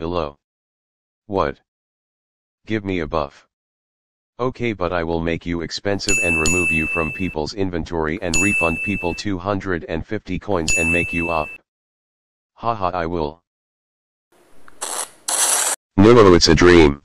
below. What? Give me a buff. Okay but I will make you expensive and remove you from people's inventory and refund people 250 coins and make you up. Haha I will. No it's a dream.